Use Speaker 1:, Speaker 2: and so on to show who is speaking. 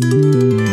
Speaker 1: Música